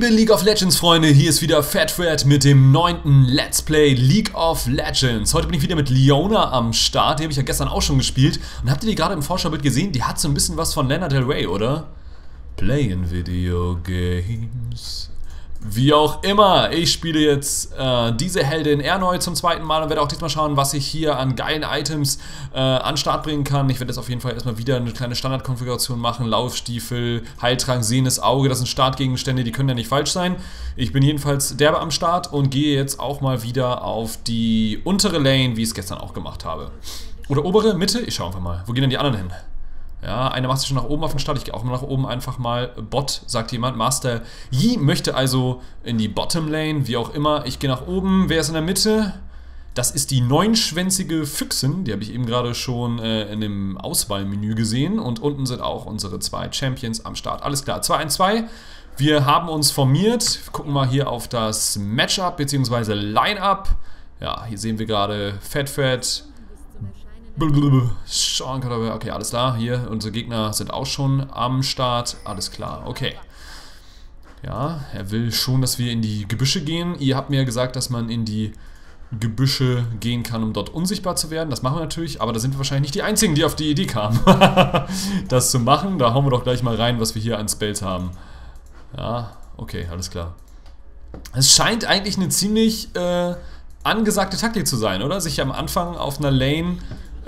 Liebe League of Legends Freunde, hier ist wieder FatFred mit dem neunten Let's Play League of Legends. Heute bin ich wieder mit Leona am Start, die habe ich ja gestern auch schon gespielt. Und habt ihr die gerade im Vorschaubild gesehen? Die hat so ein bisschen was von Lana Del Rey, oder? Playing Video Games. Wie auch immer, ich spiele jetzt äh, diese Heldin erneut zum zweiten Mal und werde auch diesmal schauen, was ich hier an geilen Items äh, an Start bringen kann. Ich werde jetzt auf jeden Fall erstmal wieder eine kleine Standardkonfiguration machen. Laufstiefel, Heiltrank, sehendes Auge, das sind Startgegenstände, die können ja nicht falsch sein. Ich bin jedenfalls derbe am Start und gehe jetzt auch mal wieder auf die untere Lane, wie ich es gestern auch gemacht habe. Oder obere, Mitte? Ich schaue einfach mal. Wo gehen denn die anderen hin? Ja, einer macht sich schon nach oben auf den Start. Ich gehe auch mal nach oben einfach mal. Bot, sagt jemand. Master Yi möchte also in die Bottom Lane, wie auch immer. Ich gehe nach oben. Wer ist in der Mitte? Das ist die neunschwänzige Füchsin. Die habe ich eben gerade schon äh, in dem Auswahlmenü gesehen. Und unten sind auch unsere zwei Champions am Start. Alles klar, 2 1 2. Wir haben uns formiert. Wir gucken mal hier auf das Matchup bzw. Line-Up. Ja, hier sehen wir gerade Fat Fat, Okay, alles klar. Hier, unsere Gegner sind auch schon am Start. Alles klar, okay. Ja, er will schon, dass wir in die Gebüsche gehen. Ihr habt mir gesagt, dass man in die Gebüsche gehen kann, um dort unsichtbar zu werden. Das machen wir natürlich, aber da sind wir wahrscheinlich nicht die Einzigen, die auf die Idee kamen, das zu machen. Da hauen wir doch gleich mal rein, was wir hier an Spells haben. Ja, okay, alles klar. Es scheint eigentlich eine ziemlich äh, angesagte Taktik zu sein, oder? Sich am Anfang auf einer Lane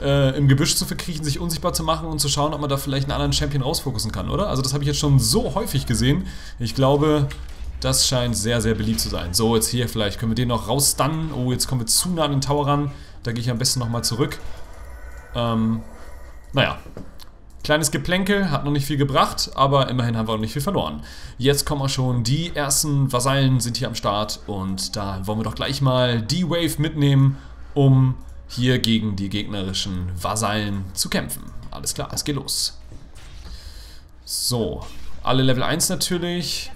äh, im Gebüsch zu verkriechen, sich unsichtbar zu machen und zu schauen, ob man da vielleicht einen anderen Champion rausfokussen kann, oder? Also das habe ich jetzt schon so häufig gesehen. Ich glaube, das scheint sehr, sehr beliebt zu sein. So, jetzt hier vielleicht. Können wir den noch rausstunnen? Oh, jetzt kommen wir zu nah an den Tower ran. Da gehe ich am besten nochmal zurück. Ähm, naja. Kleines Geplänkel, hat noch nicht viel gebracht, aber immerhin haben wir auch nicht viel verloren. Jetzt kommen auch schon die ersten Vasallen sind hier am Start und da wollen wir doch gleich mal die Wave mitnehmen, um hier gegen die gegnerischen Vasallen zu kämpfen. Alles klar, es geht los. So, alle Level 1 natürlich.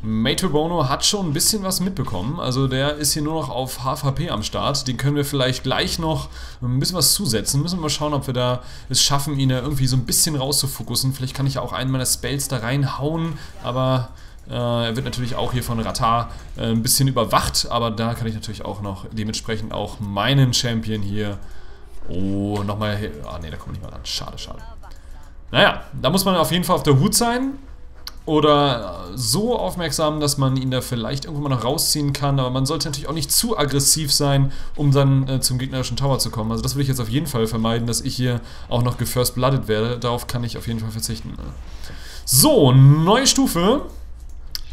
Mater Bono hat schon ein bisschen was mitbekommen. Also der ist hier nur noch auf HVP am Start. Den können wir vielleicht gleich noch ein bisschen was zusetzen. Müssen wir mal schauen, ob wir da es schaffen, ihn irgendwie so ein bisschen rauszufokussen. Vielleicht kann ich ja auch einen meiner Spells da reinhauen, aber er wird natürlich auch hier von Ratar äh, ein bisschen überwacht, aber da kann ich natürlich auch noch dementsprechend auch meinen Champion hier... Oh, nochmal... Ah, ne, da kommt nicht mal an. Schade, schade. Naja, da muss man auf jeden Fall auf der Hut sein. Oder so aufmerksam, dass man ihn da vielleicht irgendwann mal noch rausziehen kann. Aber man sollte natürlich auch nicht zu aggressiv sein, um dann äh, zum gegnerischen Tower zu kommen. Also das will ich jetzt auf jeden Fall vermeiden, dass ich hier auch noch gefirst blooded werde. Darauf kann ich auf jeden Fall verzichten. So, neue Stufe.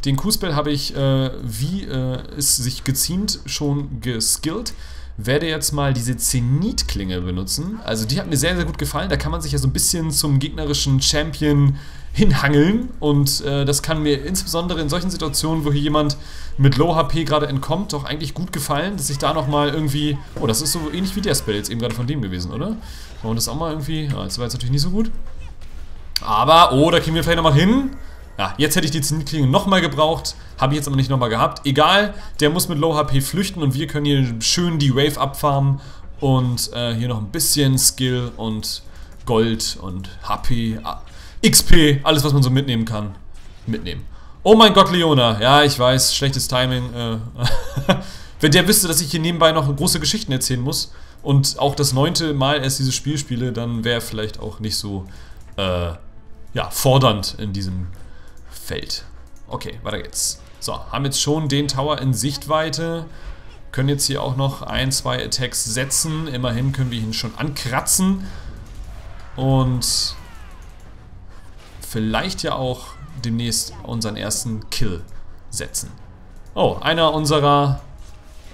Den Q-Spell habe ich, äh, wie äh, es sich geziemt, schon geskillt. Werde jetzt mal diese Zenit-Klinge benutzen. Also die hat mir sehr, sehr gut gefallen. Da kann man sich ja so ein bisschen zum gegnerischen Champion hinhangeln. Und äh, das kann mir insbesondere in solchen Situationen, wo hier jemand mit Low HP gerade entkommt, doch eigentlich gut gefallen, dass ich da nochmal irgendwie... Oh, das ist so ähnlich wie der Spell jetzt eben gerade von dem gewesen, oder? Und das auch mal irgendwie... Ah, das war jetzt natürlich nicht so gut. Aber, oh, da kriegen wir vielleicht nochmal hin. Ja, jetzt hätte ich die Zenit-Klinge nochmal gebraucht, habe ich jetzt aber nicht nochmal gehabt. Egal, der muss mit Low HP flüchten und wir können hier schön die Wave abfarmen und äh, hier noch ein bisschen Skill und Gold und HP, XP, alles was man so mitnehmen kann, mitnehmen. Oh mein Gott, Leona. Ja, ich weiß, schlechtes Timing. Äh. Wenn der wüsste, dass ich hier nebenbei noch große Geschichten erzählen muss und auch das neunte Mal erst dieses Spiel spiele, dann wäre vielleicht auch nicht so äh, ja, fordernd in diesem Feld. Okay, weiter geht's. So, haben jetzt schon den Tower in Sichtweite. Können jetzt hier auch noch ein, zwei Attacks setzen. Immerhin können wir ihn schon ankratzen. Und vielleicht ja auch demnächst unseren ersten Kill setzen. Oh, einer unserer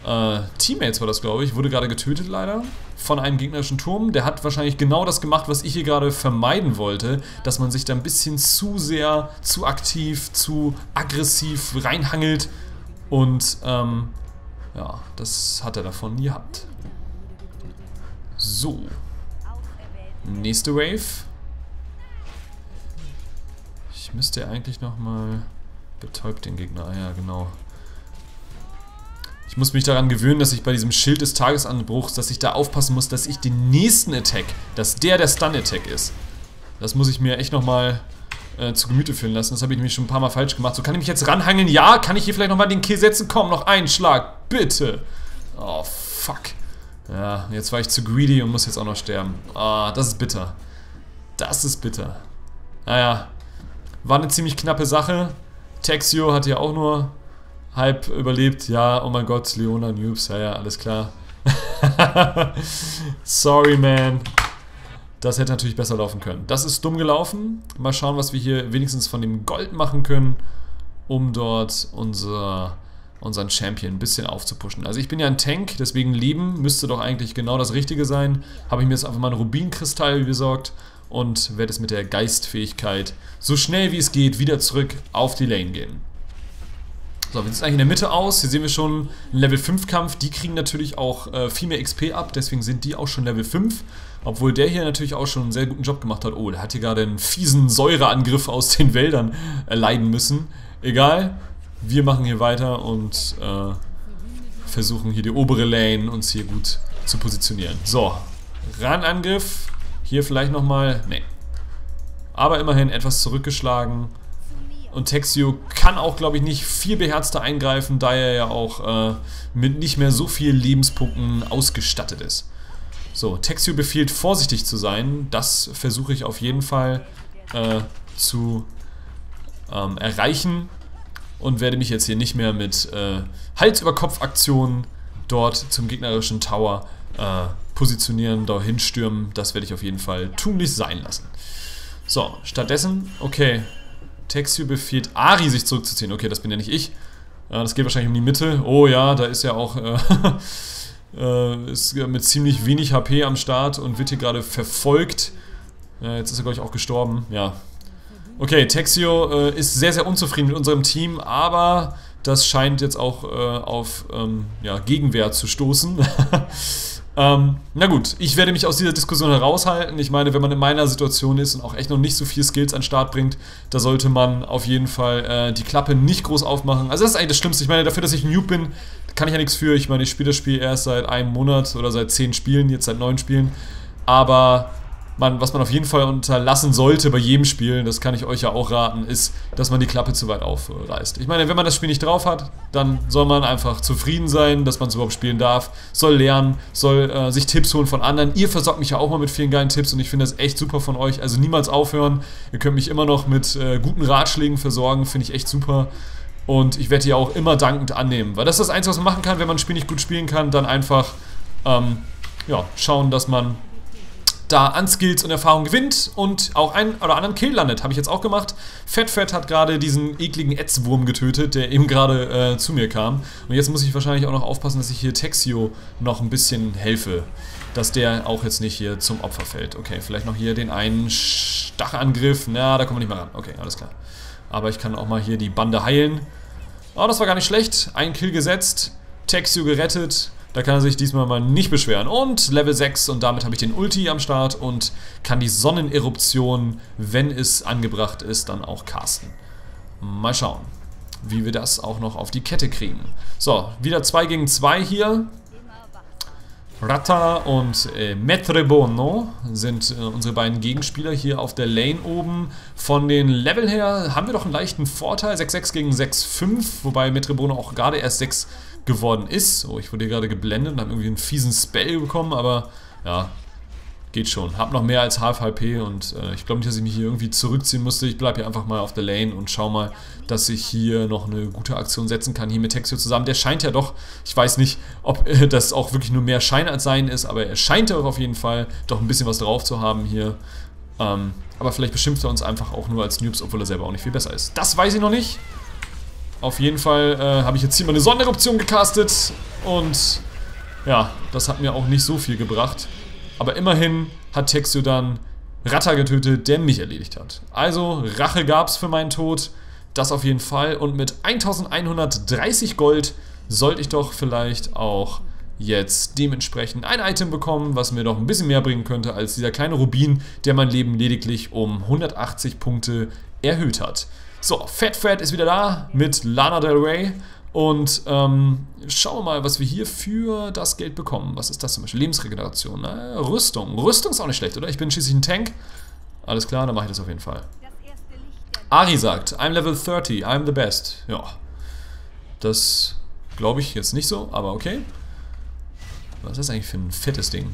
äh, Teammates war das, glaube ich, wurde gerade getötet leider von einem gegnerischen Turm. Der hat wahrscheinlich genau das gemacht, was ich hier gerade vermeiden wollte, dass man sich da ein bisschen zu sehr, zu aktiv, zu aggressiv reinhangelt und ähm, ja, das hat er davon gehabt. So. Nächste Wave. Ich müsste eigentlich nochmal betäubt den Gegner. Ah ja, genau. Ich muss mich daran gewöhnen, dass ich bei diesem Schild des Tagesanbruchs, dass ich da aufpassen muss, dass ich den nächsten Attack, dass der der Stun-Attack ist. Das muss ich mir echt nochmal äh, zu Gemüte führen lassen. Das habe ich nämlich schon ein paar Mal falsch gemacht. So, kann ich mich jetzt ranhangeln? Ja, kann ich hier vielleicht nochmal den Kill setzen? Komm, noch einen Schlag, bitte. Oh, fuck. Ja, jetzt war ich zu greedy und muss jetzt auch noch sterben. Ah, das ist bitter. Das ist bitter. Naja, war eine ziemlich knappe Sache. Texio hat ja auch nur halb überlebt. Ja, oh mein Gott, Leona Noobs. Ja, ja, alles klar. Sorry, man. Das hätte natürlich besser laufen können. Das ist dumm gelaufen. Mal schauen, was wir hier wenigstens von dem Gold machen können, um dort unser, unseren Champion ein bisschen aufzupuschen. Also ich bin ja ein Tank, deswegen Leben müsste doch eigentlich genau das Richtige sein. Habe ich mir jetzt einfach mal einen Rubinkristall besorgt und werde es mit der Geistfähigkeit so schnell wie es geht wieder zurück auf die Lane gehen. So, wir sind eigentlich in der Mitte aus. Hier sehen wir schon einen Level 5 Kampf. Die kriegen natürlich auch äh, viel mehr XP ab, deswegen sind die auch schon Level 5. Obwohl der hier natürlich auch schon einen sehr guten Job gemacht hat. Oh, der hat hier gerade einen fiesen Säureangriff aus den Wäldern erleiden müssen. Egal, wir machen hier weiter und äh, versuchen hier die obere Lane uns hier gut zu positionieren. So, Ranangriff. Hier vielleicht nochmal, nee. Aber immerhin etwas zurückgeschlagen. Und Texio kann auch, glaube ich, nicht viel beherzter eingreifen, da er ja auch äh, mit nicht mehr so vielen Lebenspunkten ausgestattet ist. So, Texio befiehlt vorsichtig zu sein. Das versuche ich auf jeden Fall äh, zu ähm, erreichen. Und werde mich jetzt hier nicht mehr mit äh, Hals-über-Kopf-Aktionen dort zum gegnerischen Tower äh, positionieren, da hinstürmen. Das werde ich auf jeden Fall tunlich sein lassen. So, stattdessen, okay, Texio befiehlt Ari sich zurückzuziehen. Okay, das bin ja nicht ich. Das geht wahrscheinlich um die Mitte. Oh ja, da ist ja auch... Äh, Äh, ist mit ziemlich wenig HP am Start und wird hier gerade verfolgt. Jetzt ist er, glaube ich, auch gestorben. Ja. Okay, Texio äh, ist sehr, sehr unzufrieden mit unserem Team, aber das scheint jetzt auch äh, auf ähm, ja, Gegenwehr zu stoßen. Ähm, na gut, ich werde mich aus dieser Diskussion heraushalten. Ich meine, wenn man in meiner Situation ist und auch echt noch nicht so viel Skills an den Start bringt, da sollte man auf jeden Fall äh, die Klappe nicht groß aufmachen. Also das ist eigentlich das Schlimmste. Ich meine, dafür, dass ich Noob bin, kann ich ja nichts für. Ich meine, ich spiele das Spiel erst seit einem Monat oder seit zehn Spielen, jetzt seit neun Spielen. Aber man, was man auf jeden Fall unterlassen sollte bei jedem Spiel, das kann ich euch ja auch raten, ist, dass man die Klappe zu weit aufreißt. Ich meine, wenn man das Spiel nicht drauf hat, dann soll man einfach zufrieden sein, dass man es überhaupt spielen darf, soll lernen, soll äh, sich Tipps holen von anderen. Ihr versorgt mich ja auch mal mit vielen geilen Tipps und ich finde das echt super von euch. Also niemals aufhören. Ihr könnt mich immer noch mit äh, guten Ratschlägen versorgen, finde ich echt super. Und ich werde die auch immer dankend annehmen, weil das ist das Einzige, was man machen kann, wenn man ein Spiel nicht gut spielen kann, dann einfach ähm, ja, schauen, dass man da an Skills und Erfahrung gewinnt und auch einen oder anderen Kill landet. Habe ich jetzt auch gemacht. Fett Fett hat gerade diesen ekligen Ätzwurm getötet, der eben gerade äh, zu mir kam. Und jetzt muss ich wahrscheinlich auch noch aufpassen, dass ich hier Texio noch ein bisschen helfe. Dass der auch jetzt nicht hier zum Opfer fällt. Okay, vielleicht noch hier den einen Stachangriff. Na, da kommen wir nicht mehr ran. Okay, alles klar. Aber ich kann auch mal hier die Bande heilen. Oh, das war gar nicht schlecht. Ein Kill gesetzt. Texio gerettet. Da kann er sich diesmal mal nicht beschweren. Und Level 6 und damit habe ich den Ulti am Start und kann die Sonneneruption, wenn es angebracht ist, dann auch casten. Mal schauen, wie wir das auch noch auf die Kette kriegen. So, wieder 2 gegen 2 hier. Rata und äh, Metrebono sind äh, unsere beiden Gegenspieler hier auf der Lane oben. Von den Level her haben wir doch einen leichten Vorteil. 6-6 gegen 6-5, wobei Metrebono auch gerade erst 6 geworden ist. Oh, ich wurde hier gerade geblendet und habe irgendwie einen fiesen Spell bekommen, aber ja, geht schon. Hab noch mehr als half HP und äh, ich glaube nicht, dass ich mich hier irgendwie zurückziehen musste. Ich bleibe hier einfach mal auf der Lane und schau mal, dass ich hier noch eine gute Aktion setzen kann, hier mit Texio zusammen. Der scheint ja doch, ich weiß nicht, ob äh, das auch wirklich nur mehr Schein als Sein ist, aber er scheint ja auf jeden Fall doch ein bisschen was drauf zu haben hier. Ähm, aber vielleicht beschimpft er uns einfach auch nur als Noobs, obwohl er selber auch nicht viel besser ist. Das weiß ich noch nicht. Auf jeden Fall äh, habe ich jetzt hier mal eine Sonderoption gecastet und ja, das hat mir auch nicht so viel gebracht. Aber immerhin hat Texio dann Ratter getötet, der mich erledigt hat. Also Rache gab es für meinen Tod, das auf jeden Fall. Und mit 1130 Gold sollte ich doch vielleicht auch jetzt dementsprechend ein Item bekommen, was mir doch ein bisschen mehr bringen könnte als dieser kleine Rubin, der mein Leben lediglich um 180 Punkte erhöht hat. So, Fat Fred ist wieder da mit Lana Del Rey. Und ähm, schauen wir mal, was wir hier für das Geld bekommen. Was ist das zum Beispiel? Lebensregeneration. Ne? Rüstung. Rüstung ist auch nicht schlecht, oder? Ich bin schließlich ein Tank. Alles klar, dann mache ich das auf jeden Fall. Ari sagt, I'm level 30, I'm the best. Ja. Das glaube ich jetzt nicht so, aber okay. Was ist das eigentlich für ein fettes Ding?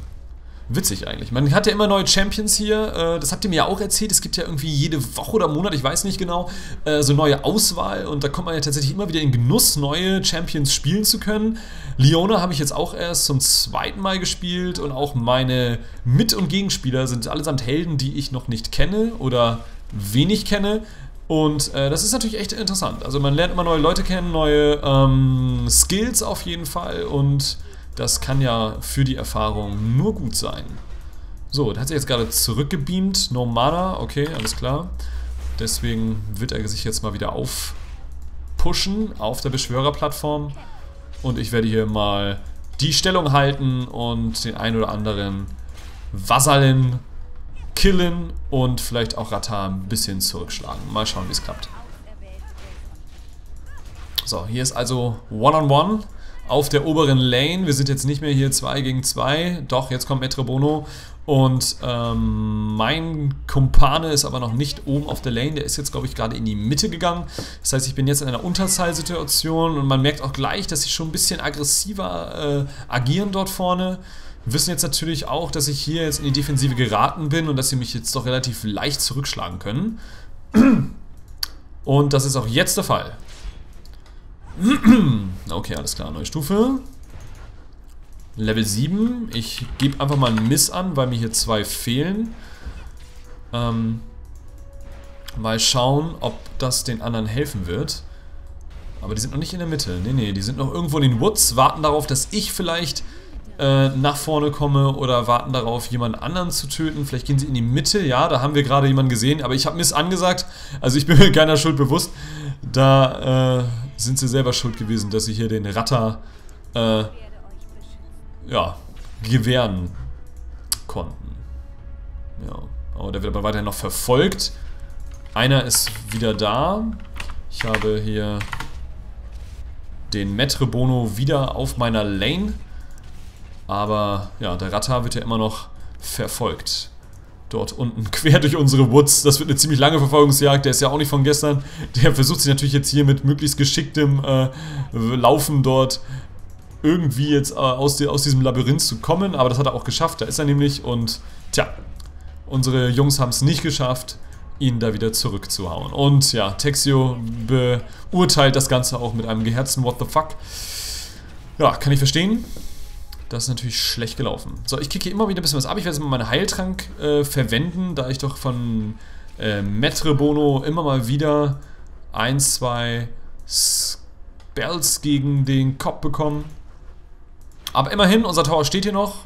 Witzig eigentlich. Man hat ja immer neue Champions hier. Äh, das habt ihr mir ja auch erzählt. Es gibt ja irgendwie jede Woche oder Monat, ich weiß nicht genau, äh, so neue Auswahl. Und da kommt man ja tatsächlich immer wieder in Genuss, neue Champions spielen zu können. Leona habe ich jetzt auch erst zum zweiten Mal gespielt. Und auch meine Mit- und Gegenspieler sind allesamt Helden, die ich noch nicht kenne oder wenig kenne. Und äh, das ist natürlich echt interessant. Also man lernt immer neue Leute kennen, neue ähm, Skills auf jeden Fall. Und das kann ja für die Erfahrung nur gut sein. So, der hat sich jetzt gerade zurückgebeamt. No Mana, okay, alles klar. Deswegen wird er sich jetzt mal wieder aufpushen auf der Beschwörerplattform. Und ich werde hier mal die Stellung halten und den ein oder anderen Vasallen killen und vielleicht auch Rata ein bisschen zurückschlagen. Mal schauen, wie es klappt. So, hier ist also One-on-One. -on -one auf der oberen Lane. Wir sind jetzt nicht mehr hier 2 gegen 2. Doch, jetzt kommt Metrobono. Und ähm, mein Kumpane ist aber noch nicht oben auf der Lane. Der ist jetzt, glaube ich, gerade in die Mitte gegangen. Das heißt, ich bin jetzt in einer Unterzahlsituation. Und man merkt auch gleich, dass sie schon ein bisschen aggressiver äh, agieren dort vorne. Wir wissen jetzt natürlich auch, dass ich hier jetzt in die Defensive geraten bin und dass sie mich jetzt doch relativ leicht zurückschlagen können. Und das ist auch jetzt der Fall. Okay, alles klar, neue Stufe. Level 7. Ich gebe einfach mal einen Miss an, weil mir hier zwei fehlen. Ähm, mal schauen, ob das den anderen helfen wird. Aber die sind noch nicht in der Mitte. Nee, nee, die sind noch irgendwo in den Woods, warten darauf, dass ich vielleicht äh, nach vorne komme oder warten darauf, jemand anderen zu töten. Vielleicht gehen sie in die Mitte. Ja, da haben wir gerade jemanden gesehen, aber ich habe Miss angesagt. Also ich bin mir keiner Schuld bewusst. Da, äh, sind sie selber schuld gewesen, dass sie hier den Ratter äh, ja, gewähren konnten. Ja, aber der wird aber weiterhin noch verfolgt. Einer ist wieder da. Ich habe hier den Metre Bono wieder auf meiner Lane. Aber ja, der Ratter wird ja immer noch verfolgt dort unten quer durch unsere Woods. Das wird eine ziemlich lange Verfolgungsjagd, der ist ja auch nicht von gestern. Der versucht sich natürlich jetzt hier mit möglichst geschicktem äh, Laufen dort irgendwie jetzt äh, aus, die, aus diesem Labyrinth zu kommen, aber das hat er auch geschafft, da ist er nämlich und tja, unsere Jungs haben es nicht geschafft, ihn da wieder zurückzuhauen. Und ja, Texio beurteilt das Ganze auch mit einem geherzten What the fuck. Ja, kann ich verstehen. Das ist natürlich schlecht gelaufen. So, ich kicke hier immer wieder ein bisschen was ab. Ich werde jetzt mal meinen Heiltrank äh, verwenden, da ich doch von äh, Metre Bono immer mal wieder ein, zwei Spells gegen den Kopf bekomme. Aber immerhin, unser Tower steht hier noch.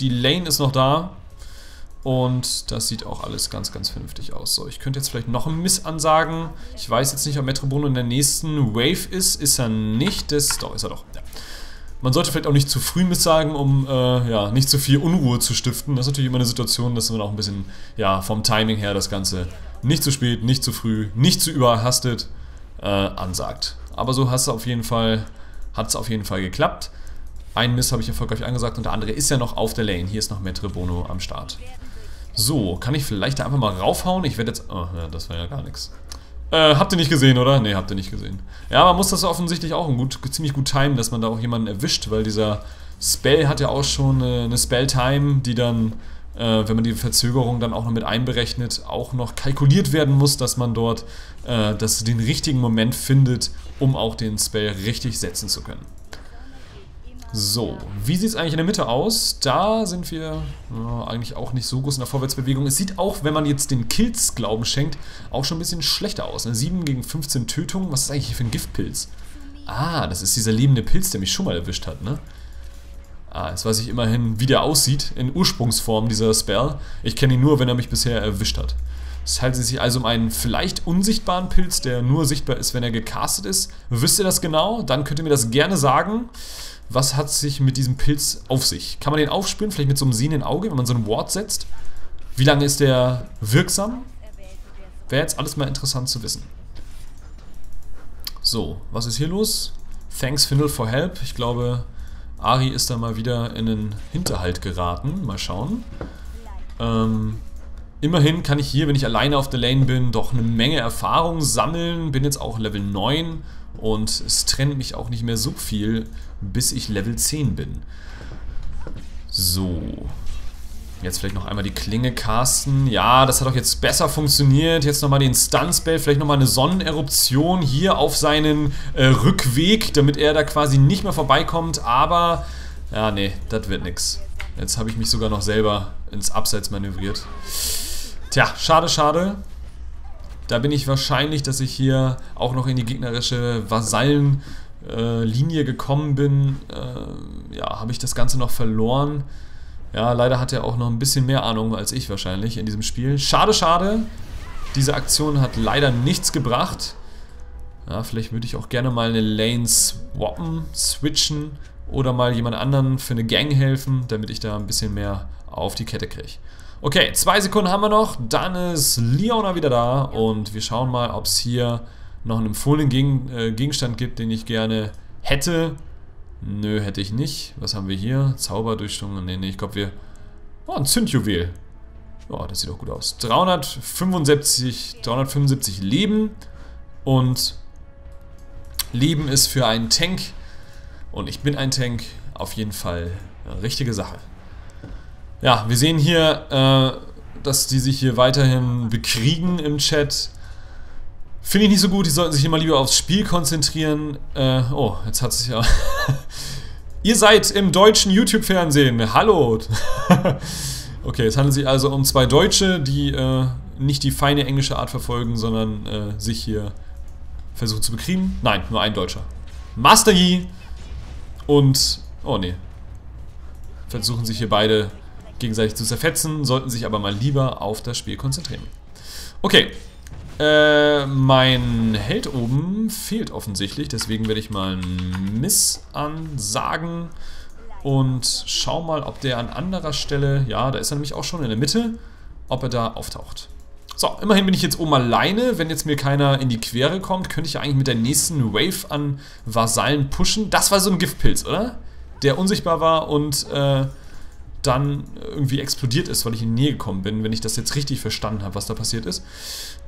Die Lane ist noch da. Und das sieht auch alles ganz, ganz vernünftig aus. So, ich könnte jetzt vielleicht noch einen Miss ansagen. Ich weiß jetzt nicht, ob Metro Bono in der nächsten Wave ist. Ist er nicht. Das, doch, ist er doch. Man sollte vielleicht auch nicht zu früh missagen, um äh, ja, nicht zu viel Unruhe zu stiften. Das ist natürlich immer eine Situation, dass man auch ein bisschen ja, vom Timing her das Ganze nicht zu spät, nicht zu früh, nicht zu überhastet äh, ansagt. Aber so hast du auf jeden Fall, hat es auf jeden Fall geklappt. Ein Miss habe ich erfolgreich angesagt und der andere ist ja noch auf der Lane. Hier ist noch Metre Bono am Start. So, kann ich vielleicht da einfach mal raufhauen? Ich werde jetzt... Oh, ja, das war ja gar nichts. Äh, habt ihr nicht gesehen, oder? Ne, habt ihr nicht gesehen. Ja, man muss das offensichtlich auch gut, ziemlich gut timen, dass man da auch jemanden erwischt, weil dieser Spell hat ja auch schon eine, eine Spell-Time, die dann, äh, wenn man die Verzögerung dann auch noch mit einberechnet, auch noch kalkuliert werden muss, dass man dort äh, dass den richtigen Moment findet, um auch den Spell richtig setzen zu können. So, wie sieht es eigentlich in der Mitte aus? Da sind wir ja, eigentlich auch nicht so groß in der Vorwärtsbewegung. Es sieht auch, wenn man jetzt den Kills Glauben schenkt, auch schon ein bisschen schlechter aus. Ne? 7 gegen 15 Tötungen. Was ist eigentlich hier für ein Giftpilz? Ah, das ist dieser lebende Pilz, der mich schon mal erwischt hat, ne? Ah, jetzt weiß ich immerhin, wie der aussieht in Ursprungsform, dieser Spell. Ich kenne ihn nur, wenn er mich bisher erwischt hat. Es handelt sich also um einen vielleicht unsichtbaren Pilz, der nur sichtbar ist, wenn er gecastet ist. Wisst ihr das genau? Dann könnt ihr mir das gerne sagen was hat sich mit diesem Pilz auf sich? Kann man den aufspüren, vielleicht mit so einem sehenden Auge, wenn man so einen Ward setzt? Wie lange ist der wirksam? Wäre jetzt alles mal interessant zu wissen. So, was ist hier los? Thanks Findle for help. Ich glaube, Ari ist da mal wieder in den Hinterhalt geraten. Mal schauen. Ähm, Immerhin kann ich hier, wenn ich alleine auf der Lane bin, doch eine Menge Erfahrung sammeln. Bin jetzt auch Level 9 und es trennt mich auch nicht mehr so viel, bis ich Level 10 bin. So. Jetzt vielleicht noch einmal die Klinge casten. Ja, das hat auch jetzt besser funktioniert. Jetzt nochmal den Stun-Spell, vielleicht nochmal eine Sonneneruption hier auf seinen äh, Rückweg, damit er da quasi nicht mehr vorbeikommt. Aber, ja, nee, das wird nix. Jetzt habe ich mich sogar noch selber ins Abseits manövriert. Tja, schade, schade. Da bin ich wahrscheinlich, dass ich hier auch noch in die gegnerische Vasallenlinie äh, gekommen bin. Äh, ja, habe ich das Ganze noch verloren. Ja, leider hat er auch noch ein bisschen mehr Ahnung als ich wahrscheinlich in diesem Spiel. Schade, schade. Diese Aktion hat leider nichts gebracht. Ja, vielleicht würde ich auch gerne mal eine Lane swappen, switchen oder mal jemand anderen für eine Gang helfen, damit ich da ein bisschen mehr auf die Kette kriege. Okay, zwei Sekunden haben wir noch. Dann ist Leona wieder da und wir schauen mal, ob es hier noch einen empfohlenen Gegen äh, Gegenstand gibt, den ich gerne hätte. Nö, hätte ich nicht. Was haben wir hier? Zauberdurchstunde. Nee, nee, ich glaube wir... Oh, ein Zündjuwel. Oh, das sieht doch gut aus. 375, 375 Leben. Und Leben ist für einen Tank. Und ich bin ein Tank. Auf jeden Fall eine richtige Sache. Ja, wir sehen hier, äh, dass die sich hier weiterhin bekriegen im Chat. Finde ich nicht so gut, die sollten sich immer lieber aufs Spiel konzentrieren. Äh, oh, jetzt hat sich ja... Ihr seid im deutschen YouTube-Fernsehen. Hallo! okay, es handelt sich also um zwei Deutsche, die äh, nicht die feine englische Art verfolgen, sondern äh, sich hier versuchen zu bekriegen. Nein, nur ein Deutscher. Master Yi und... Oh nee. Versuchen sich hier beide gegenseitig zu zerfetzen, sollten sich aber mal lieber auf das Spiel konzentrieren. Okay. Äh, mein Held oben fehlt offensichtlich, deswegen werde ich mal ein Miss ansagen und schau mal, ob der an anderer Stelle, ja, da ist er nämlich auch schon in der Mitte, ob er da auftaucht. So, immerhin bin ich jetzt oben alleine. Wenn jetzt mir keiner in die Quere kommt, könnte ich ja eigentlich mit der nächsten Wave an Vasallen pushen. Das war so ein Giftpilz, oder? Der unsichtbar war und äh, dann irgendwie explodiert ist, weil ich in die Nähe gekommen bin, wenn ich das jetzt richtig verstanden habe, was da passiert ist.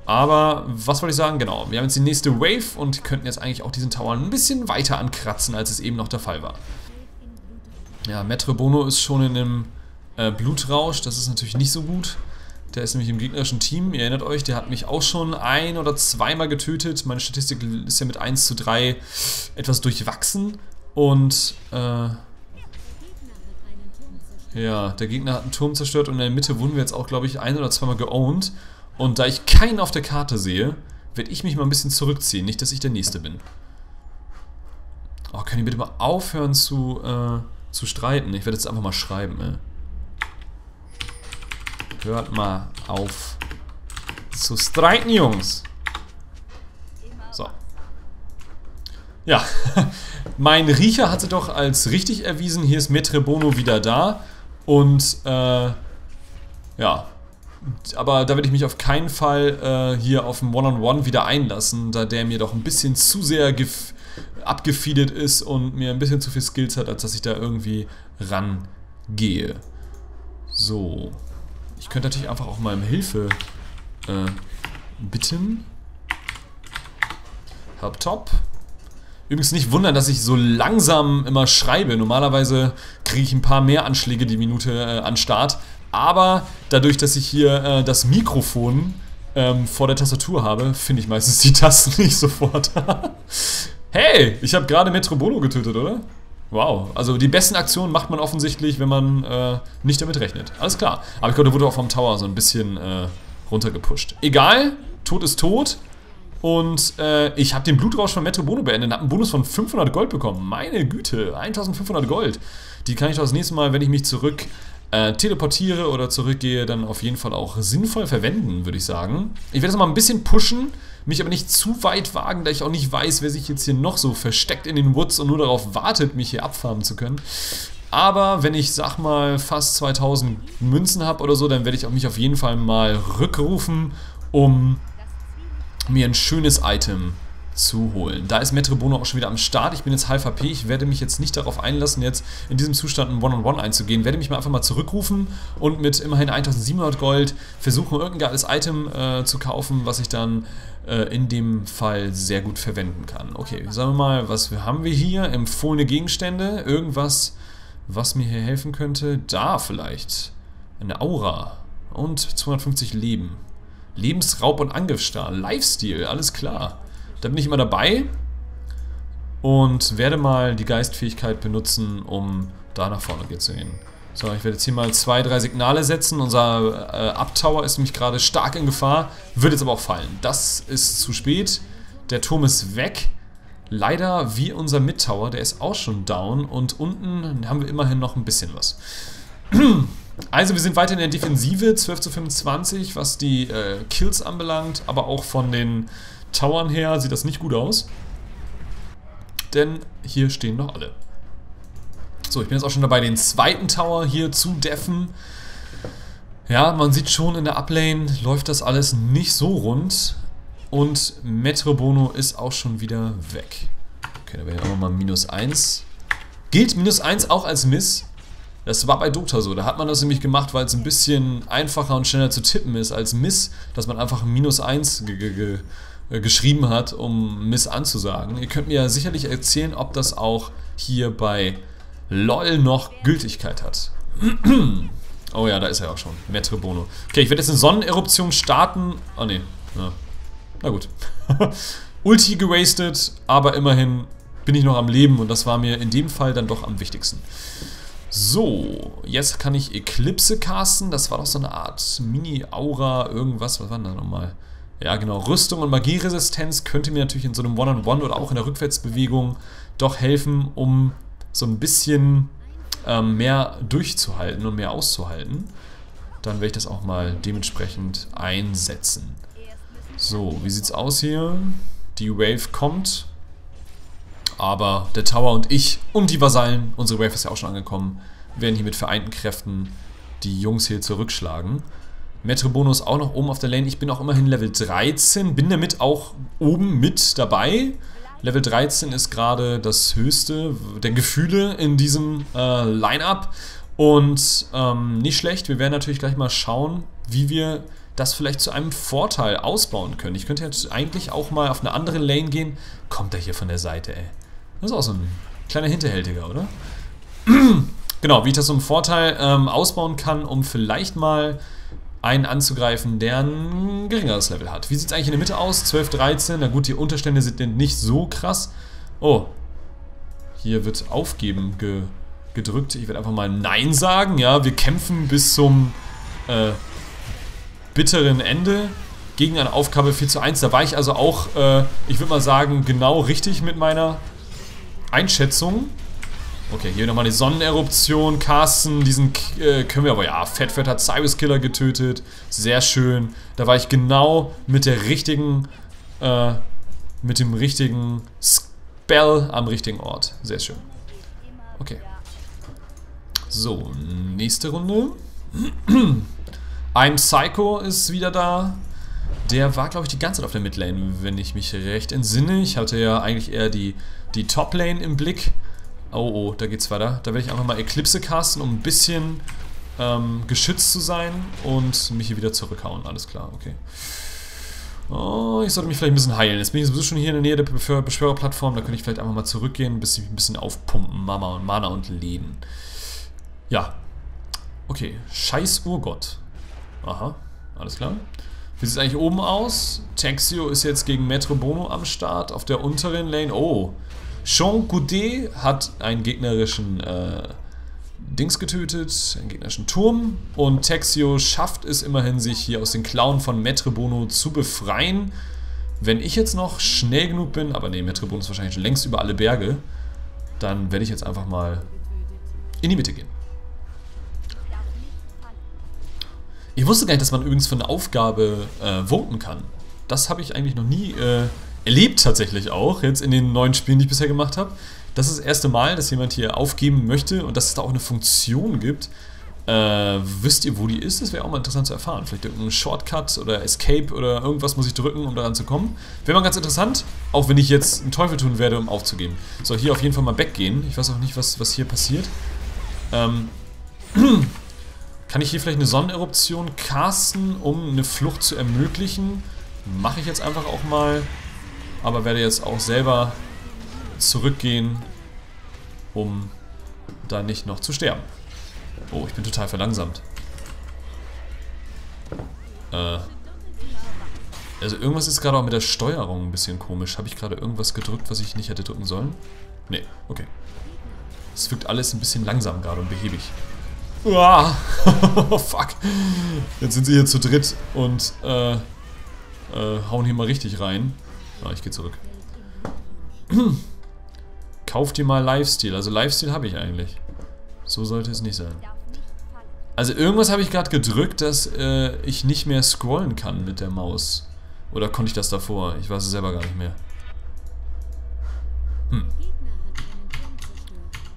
Aber, was wollte ich sagen? Genau, wir haben jetzt die nächste Wave und könnten jetzt eigentlich auch diesen Tower ein bisschen weiter ankratzen, als es eben noch der Fall war. Ja, Metre Bono ist schon in einem äh, Blutrausch, das ist natürlich nicht so gut. Der ist nämlich im gegnerischen Team, ihr erinnert euch, der hat mich auch schon ein- oder zweimal getötet. Meine Statistik ist ja mit 1 zu 3 etwas durchwachsen. Und, äh, ja, der Gegner hat einen Turm zerstört und in der Mitte wurden wir jetzt auch, glaube ich, ein- oder zweimal geowned. Und da ich keinen auf der Karte sehe, werde ich mich mal ein bisschen zurückziehen. Nicht, dass ich der Nächste bin. Oh, können die bitte mal aufhören zu, äh, zu streiten? Ich werde jetzt einfach mal schreiben, ey. Hört mal auf zu streiten, Jungs. So. Ja, mein Riecher hatte doch als richtig erwiesen, hier ist Metrebono wieder da. Und, äh, ja. Aber da werde ich mich auf keinen Fall äh, hier auf ein One-on-One -on -One wieder einlassen, da der mir doch ein bisschen zu sehr abgefeedet ist und mir ein bisschen zu viel Skills hat, als dass ich da irgendwie rangehe. So. Ich könnte natürlich einfach auch mal um Hilfe äh, bitten. Help top. Übrigens nicht wundern, dass ich so langsam immer schreibe. Normalerweise kriege ich ein paar mehr Anschläge die Minute äh, an Start. Aber dadurch, dass ich hier äh, das Mikrofon ähm, vor der Tastatur habe, finde ich meistens die Tasten nicht sofort. hey, ich habe gerade Metro Bolo getötet, oder? Wow, also die besten Aktionen macht man offensichtlich, wenn man äh, nicht damit rechnet. Alles klar. Aber ich glaube, der wurde auch vom Tower so ein bisschen äh, runtergepusht. Egal, Tod ist tot. Und äh, ich habe den Blutrausch von Metro Bono beendet und habe einen Bonus von 500 Gold bekommen. Meine Güte, 1500 Gold. Die kann ich das nächste Mal, wenn ich mich zurück äh, teleportiere oder zurückgehe, dann auf jeden Fall auch sinnvoll verwenden, würde ich sagen. Ich werde es mal ein bisschen pushen, mich aber nicht zu weit wagen, da ich auch nicht weiß, wer sich jetzt hier noch so versteckt in den Woods und nur darauf wartet, mich hier abfarmen zu können. Aber wenn ich, sag mal, fast 2000 Münzen habe oder so, dann werde ich mich auf jeden Fall mal rückrufen, um mir ein schönes Item zu holen. Da ist Metrebono auch schon wieder am Start. Ich bin jetzt halb HP. Ich werde mich jetzt nicht darauf einlassen, jetzt in diesem Zustand ein One-on-One -on -One einzugehen. Werde mich mal einfach mal zurückrufen und mit immerhin 1700 Gold versuchen, irgendein geiles Item äh, zu kaufen, was ich dann äh, in dem Fall sehr gut verwenden kann. Okay, sagen wir mal, was haben wir hier? Empfohlene Gegenstände. Irgendwas, was mir hier helfen könnte. Da vielleicht. Eine Aura. Und 250 Leben. Lebensraub und Angriffsstahl. Lifesteal, alles klar. Da bin ich immer dabei und werde mal die Geistfähigkeit benutzen, um da nach vorne zu gehen. So, ich werde jetzt hier mal zwei, drei Signale setzen. Unser äh, Up-Tower ist nämlich gerade stark in Gefahr, wird jetzt aber auch fallen. Das ist zu spät. Der Turm ist weg. Leider wie unser Mid-Tower, der ist auch schon down und unten haben wir immerhin noch ein bisschen was. Also wir sind weiter in der Defensive, 12 zu 25, was die äh, Kills anbelangt, aber auch von den Towern her sieht das nicht gut aus. Denn hier stehen noch alle. So, ich bin jetzt auch schon dabei, den zweiten Tower hier zu deffen. Ja, man sieht schon in der Uplane läuft das alles nicht so rund. Und Metrobono ist auch schon wieder weg. Okay, da wäre auch nochmal minus 1. Gilt minus 1 auch als Miss? Das war bei Dota so. Da hat man das nämlich gemacht, weil es ein bisschen einfacher und schneller zu tippen ist als Miss, dass man einfach minus 1 äh, geschrieben hat, um Miss anzusagen. Ihr könnt mir ja sicherlich erzählen, ob das auch hier bei LOL noch Gültigkeit hat. oh ja, da ist er auch schon. Metre Bono. Okay, ich werde jetzt eine Sonneneruption starten. Oh ne. Ja. Na gut. Ulti gewastet, aber immerhin bin ich noch am Leben und das war mir in dem Fall dann doch am wichtigsten. So, jetzt kann ich Eclipse casten. Das war doch so eine Art Mini-Aura, irgendwas. Was war denn da nochmal? Ja, genau. Rüstung und Magieresistenz könnte mir natürlich in so einem One-on-One -on -One oder auch in der Rückwärtsbewegung doch helfen, um so ein bisschen ähm, mehr durchzuhalten und mehr auszuhalten. Dann werde ich das auch mal dementsprechend einsetzen. So, wie sieht's aus hier? Die Wave kommt. Aber der Tower und ich und die Vasallen, unsere Wave ist ja auch schon angekommen, werden hier mit vereinten Kräften die Jungs hier zurückschlagen. Metrobonus auch noch oben auf der Lane. Ich bin auch immerhin Level 13, bin damit auch oben mit dabei. Level 13 ist gerade das höchste der Gefühle in diesem äh, Line-Up. Und ähm, nicht schlecht, wir werden natürlich gleich mal schauen, wie wir das vielleicht zu einem Vorteil ausbauen können. Ich könnte jetzt eigentlich auch mal auf eine andere Lane gehen. Kommt er hier von der Seite, ey. Das ist auch so ein kleiner Hinterhältiger, oder? genau, wie ich das so einen Vorteil ähm, ausbauen kann, um vielleicht mal einen anzugreifen, der ein geringeres Level hat. Wie sieht es eigentlich in der Mitte aus? 12, 13. Na gut, die Unterstände sind nicht so krass. Oh. Hier wird Aufgeben ge gedrückt. Ich werde einfach mal Nein sagen. Ja, wir kämpfen bis zum äh, bitteren Ende gegen eine Aufgabe 4 zu 1. Da war ich also auch, äh, ich würde mal sagen, genau richtig mit meiner Einschätzung. Okay, hier nochmal eine Sonneneruption. Carsten, diesen äh, können wir aber, ja, Fatfett hat Cyrus Killer getötet. Sehr schön. Da war ich genau mit der richtigen, äh, mit dem richtigen Spell am richtigen Ort. Sehr schön. Okay. So, nächste Runde. I'm Psycho ist wieder da. Der war, glaube ich, die ganze Zeit auf der Midlane, wenn ich mich recht entsinne. Ich hatte ja eigentlich eher die die Top-Lane im Blick. Oh, oh, da geht's weiter. Da werde ich einfach mal Eclipse casten, um ein bisschen ähm, geschützt zu sein und mich hier wieder zurückhauen. Alles klar, okay. Oh, ich sollte mich vielleicht ein bisschen heilen. Jetzt bin ich sowieso schon hier in der Nähe der Beschwörerplattform. Da könnte ich vielleicht einfach mal zurückgehen, bis ich ein bisschen aufpumpen. Mama und Mana und Leben. Ja. Okay. Scheiß Urgott. Aha. Alles klar. Wie sieht es eigentlich oben aus? Texio ist jetzt gegen Metro Bono am Start auf der unteren Lane. Oh, Jean Goudet hat einen gegnerischen äh, Dings getötet, einen gegnerischen Turm. Und Texio schafft es immerhin, sich hier aus den Klauen von Metre Bono zu befreien. Wenn ich jetzt noch schnell genug bin, aber ne, Metre Bono ist wahrscheinlich längst über alle Berge, dann werde ich jetzt einfach mal in die Mitte gehen. Ich wusste gar nicht, dass man übrigens für eine Aufgabe äh, voten kann. Das habe ich eigentlich noch nie äh, erlebt tatsächlich auch, jetzt in den neuen Spielen, die ich bisher gemacht habe. Das ist das erste Mal, dass jemand hier aufgeben möchte und dass es da auch eine Funktion gibt. Äh, wisst ihr, wo die ist? Das wäre auch mal interessant zu erfahren. Vielleicht irgendein Shortcut oder Escape oder irgendwas muss ich drücken, um daran zu kommen. Wäre mal ganz interessant, auch wenn ich jetzt einen Teufel tun werde, um aufzugeben. So, hier auf jeden Fall mal weggehen. Ich weiß auch nicht, was, was hier passiert. Ähm, kann ich hier vielleicht eine Sonneneruption casten, um eine Flucht zu ermöglichen? Mache ich jetzt einfach auch mal. Aber werde jetzt auch selber zurückgehen, um da nicht noch zu sterben. Oh, ich bin total verlangsamt. Äh. Also irgendwas ist gerade auch mit der Steuerung ein bisschen komisch. Habe ich gerade irgendwas gedrückt, was ich nicht hätte drücken sollen? Nee, okay. Es wirkt alles ein bisschen langsam gerade und behäbig. Uah. Fuck. Jetzt sind sie hier zu dritt und äh, äh, hauen hier mal richtig rein. Ah, ich gehe zurück. Kauf dir mal Lifestyle. Also Lifestyle habe ich eigentlich. So sollte es nicht sein. Also irgendwas habe ich gerade gedrückt, dass äh, ich nicht mehr scrollen kann mit der Maus. Oder konnte ich das davor? Ich weiß es selber gar nicht mehr. Hm.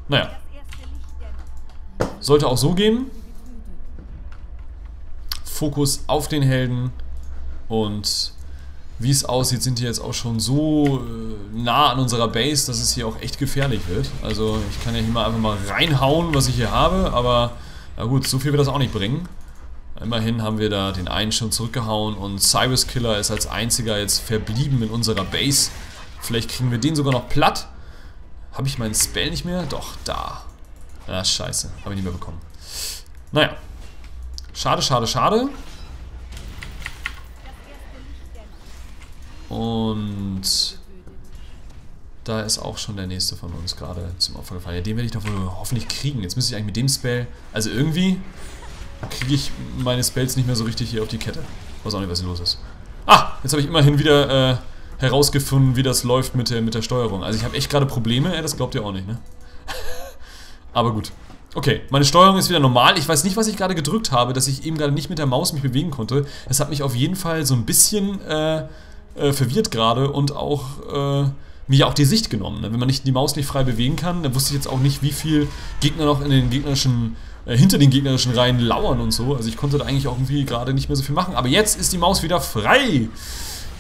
Naja. Sollte auch so gehen. Fokus auf den Helden. Und wie es aussieht, sind die jetzt auch schon so äh, nah an unserer Base, dass es hier auch echt gefährlich wird. Also ich kann ja hier mal einfach mal reinhauen, was ich hier habe, aber na gut, so viel wird das auch nicht bringen. Immerhin haben wir da den einen schon zurückgehauen und Cyrus Killer ist als einziger jetzt verblieben in unserer Base. Vielleicht kriegen wir den sogar noch platt. Habe ich meinen Spell nicht mehr? Doch, da. Ah, scheiße. Habe ich nicht mehr bekommen. Naja. Schade, schade, schade. Und da ist auch schon der nächste von uns gerade zum Opfer gefallen. Ja, den werde ich doch wohl hoffentlich kriegen. Jetzt müsste ich eigentlich mit dem Spell... Also irgendwie kriege ich meine Spells nicht mehr so richtig hier auf die Kette. Weiß auch nicht, was hier los ist. Ah, jetzt habe ich immerhin wieder äh, herausgefunden, wie das läuft mit der, mit der Steuerung. Also ich habe echt gerade Probleme. Ey, das glaubt ihr auch nicht, ne? Aber gut. Okay, meine Steuerung ist wieder normal. Ich weiß nicht, was ich gerade gedrückt habe, dass ich eben gerade nicht mit der Maus mich bewegen konnte. Es hat mich auf jeden Fall so ein bisschen äh, äh, verwirrt gerade und auch... Äh, mir auch die Sicht genommen. Ne? Wenn man nicht die Maus nicht frei bewegen kann, dann wusste ich jetzt auch nicht, wie viel Gegner noch in den gegnerischen, äh, hinter den gegnerischen Reihen lauern und so. Also ich konnte da eigentlich auch irgendwie gerade nicht mehr so viel machen. Aber jetzt ist die Maus wieder frei.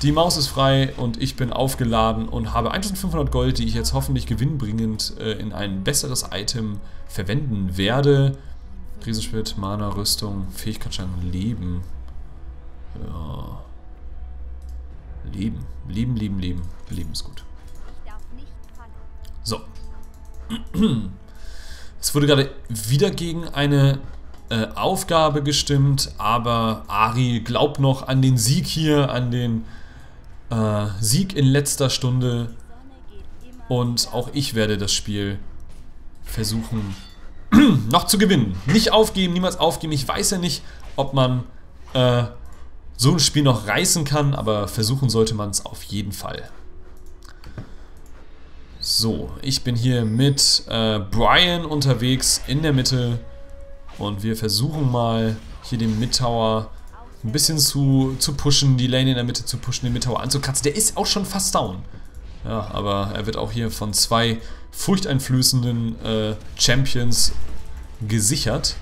Die Maus ist frei und ich bin aufgeladen und habe 1500 Gold, die ich jetzt hoffentlich gewinnbringend äh, in ein besseres Item verwenden werde. Riesenschwert, Mana, Rüstung, Fähigkeitsschrank, Leben. Ja. Leben. Leben, Leben, Leben. Leben ist gut. So. Es wurde gerade wieder gegen eine äh, Aufgabe gestimmt, aber Ari glaubt noch an den Sieg hier, an den äh, Sieg in letzter Stunde. Und auch ich werde das Spiel versuchen noch zu gewinnen. Nicht aufgeben, niemals aufgeben. Ich weiß ja nicht, ob man äh, so ein Spiel noch reißen kann, aber versuchen sollte man es auf jeden Fall. So, ich bin hier mit äh, Brian unterwegs in der Mitte und wir versuchen mal hier den Mid-Tower ein bisschen zu, zu pushen, die Lane in der Mitte zu pushen, den Mid-Tower anzukratzen. Der ist auch schon fast down. Ja, aber er wird auch hier von zwei furchteinflößenden äh, Champions gesichert.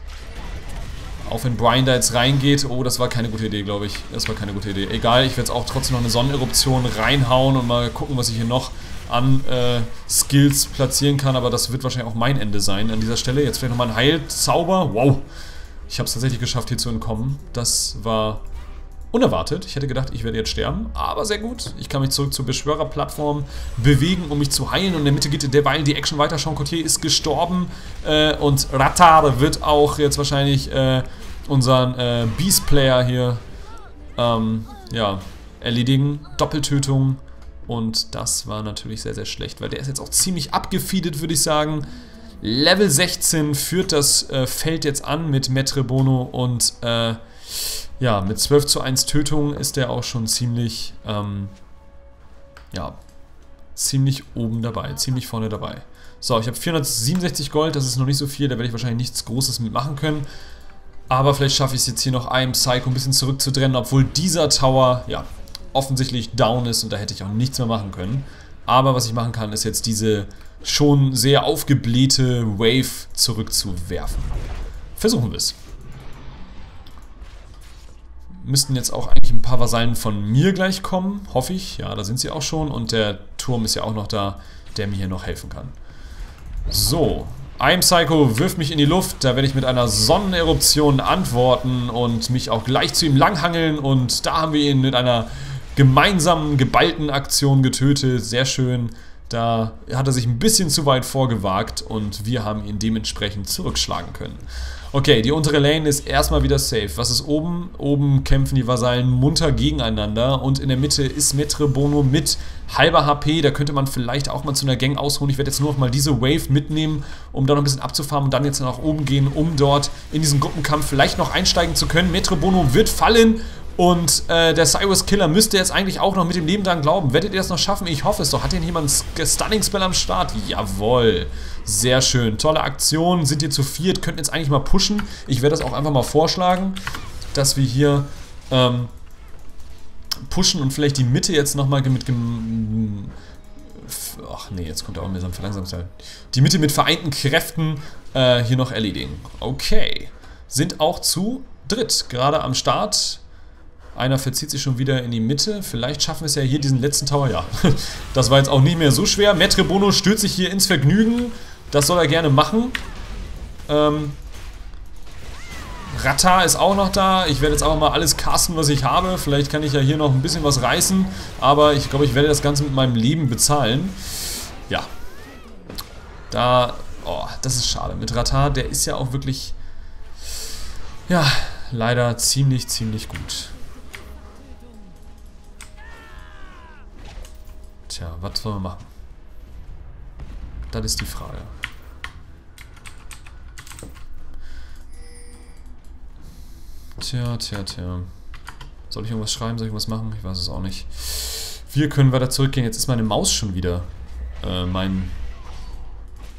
Auch wenn Brian da jetzt reingeht, oh, das war keine gute Idee, glaube ich. Das war keine gute Idee. Egal, ich werde jetzt auch trotzdem noch eine Sonneneruption reinhauen und mal gucken, was ich hier noch an äh, Skills platzieren kann, aber das wird wahrscheinlich auch mein Ende sein an dieser Stelle. Jetzt vielleicht nochmal ein Heilzauber. Wow. Ich habe es tatsächlich geschafft, hier zu entkommen. Das war unerwartet. Ich hätte gedacht, ich werde jetzt sterben, aber sehr gut. Ich kann mich zurück zur Beschwörerplattform bewegen, um mich zu heilen. Und in der Mitte geht derweil die Action weiter. Sean Cotier ist gestorben äh, und Rattar wird auch jetzt wahrscheinlich äh, unseren äh, Beast-Player hier ähm, ja, erledigen. Doppeltötung und das war natürlich sehr, sehr schlecht, weil der ist jetzt auch ziemlich abgefeedet, würde ich sagen. Level 16 führt das äh, Feld jetzt an mit Metre Bono und äh, ja, mit 12 zu 1 Tötung ist der auch schon ziemlich, ähm, ja, ziemlich oben dabei, ziemlich vorne dabei. So, ich habe 467 Gold, das ist noch nicht so viel, da werde ich wahrscheinlich nichts Großes mitmachen können. Aber vielleicht schaffe ich es jetzt hier noch einem Psycho ein bisschen zurückzudrennen, obwohl dieser Tower, ja, offensichtlich down ist und da hätte ich auch nichts mehr machen können. Aber was ich machen kann, ist jetzt diese schon sehr aufgeblähte Wave zurückzuwerfen. versuchen wir es. Müssten jetzt auch eigentlich ein paar Vasallen von mir gleich kommen, hoffe ich. Ja, da sind sie auch schon und der Turm ist ja auch noch da, der mir hier noch helfen kann. So, I'm Psycho wirft mich in die Luft, da werde ich mit einer Sonneneruption antworten und mich auch gleich zu ihm langhangeln und da haben wir ihn mit einer gemeinsamen, geballten Aktion getötet. Sehr schön. Da hat er sich ein bisschen zu weit vorgewagt und wir haben ihn dementsprechend zurückschlagen können. Okay, die untere Lane ist erstmal wieder safe. Was ist oben? Oben kämpfen die Vasallen munter gegeneinander und in der Mitte ist Metre Bono mit halber HP. Da könnte man vielleicht auch mal zu einer Gang ausholen. Ich werde jetzt nur noch mal diese Wave mitnehmen, um da noch ein bisschen abzufahren und dann jetzt nach oben gehen, um dort in diesen Gruppenkampf vielleicht noch einsteigen zu können. Metre Bono wird fallen und äh, der Cyrus Killer müsste jetzt eigentlich auch noch mit dem Leben dran glauben. Werdet ihr das noch schaffen? Ich hoffe es doch. Hat denn jemand ein Stunning Spell am Start? Jawoll. Sehr schön. Tolle Aktion. Sind hier zu viert. Könnten jetzt eigentlich mal pushen. Ich werde das auch einfach mal vorschlagen, dass wir hier ähm, pushen und vielleicht die Mitte jetzt nochmal mit... Ach nee, jetzt kommt er auch mit seinem Verlangsamkeit. Die Mitte mit vereinten Kräften äh, hier noch erledigen. Okay. Sind auch zu dritt gerade am Start. Einer verzieht sich schon wieder in die Mitte. Vielleicht schaffen wir es ja hier, diesen letzten Tower. Ja, das war jetzt auch nicht mehr so schwer. Metre Bono stürzt sich hier ins Vergnügen. Das soll er gerne machen. Ähm, Rata ist auch noch da. Ich werde jetzt aber mal alles casten, was ich habe. Vielleicht kann ich ja hier noch ein bisschen was reißen. Aber ich glaube, ich werde das Ganze mit meinem Leben bezahlen. Ja. Da... Oh, das ist schade. Mit Rata, der ist ja auch wirklich... Ja, leider ziemlich, ziemlich gut. Tja, was sollen wir machen? Das ist die Frage. Tja, tja, tja. Soll ich irgendwas schreiben? Soll ich irgendwas machen? Ich weiß es auch nicht. Wir können weiter zurückgehen. Jetzt ist meine Maus schon wieder. Äh, mein...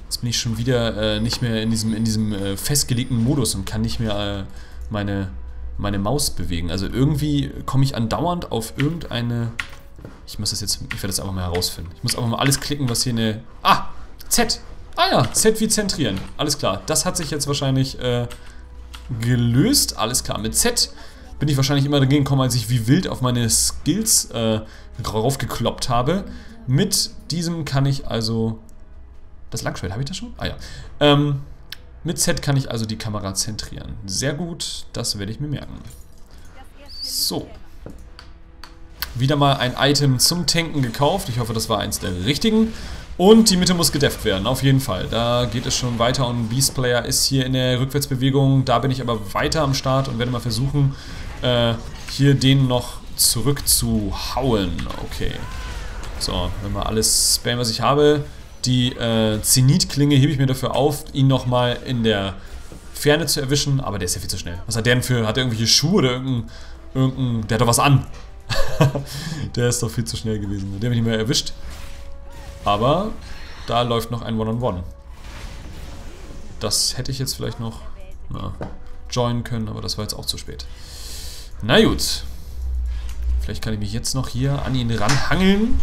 Jetzt bin ich schon wieder äh, nicht mehr in diesem, in diesem äh, festgelegten Modus und kann nicht mehr äh, meine, meine Maus bewegen. Also irgendwie komme ich andauernd auf irgendeine ich muss das jetzt, ich werde das einfach mal herausfinden. Ich muss einfach mal alles klicken, was hier eine... Ah! Z! Ah ja, Z wie zentrieren. Alles klar. Das hat sich jetzt wahrscheinlich äh, gelöst. Alles klar. Mit Z bin ich wahrscheinlich immer dagegen gekommen, als ich wie wild auf meine Skills äh, raufgekloppt habe. Mit diesem kann ich also... Das Langschwert, habe ich das schon? Ah ja. Ähm, mit Z kann ich also die Kamera zentrieren. Sehr gut, das werde ich mir merken. So wieder mal ein Item zum Tanken gekauft. Ich hoffe, das war eins der richtigen. Und die Mitte muss gedefft werden, auf jeden Fall. Da geht es schon weiter und Beast Player ist hier in der Rückwärtsbewegung. Da bin ich aber weiter am Start und werde mal versuchen, äh, hier den noch zurückzuhauen. Okay. So, wenn wir alles spammen, was ich habe. Die äh, Zenit-Klinge hebe ich mir dafür auf, ihn nochmal in der Ferne zu erwischen. Aber der ist ja viel zu schnell. Was hat der denn für... Hat er irgendwelche Schuhe oder irgendein... irgendein der hat doch was an. der ist doch viel zu schnell gewesen. Der hat mich nicht mehr erwischt. Aber da läuft noch ein One-on-One. -on -One. Das hätte ich jetzt vielleicht noch na, joinen können, aber das war jetzt auch zu spät. Na gut. Vielleicht kann ich mich jetzt noch hier an ihn ranhangeln.